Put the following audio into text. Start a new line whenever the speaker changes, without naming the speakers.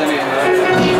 تمام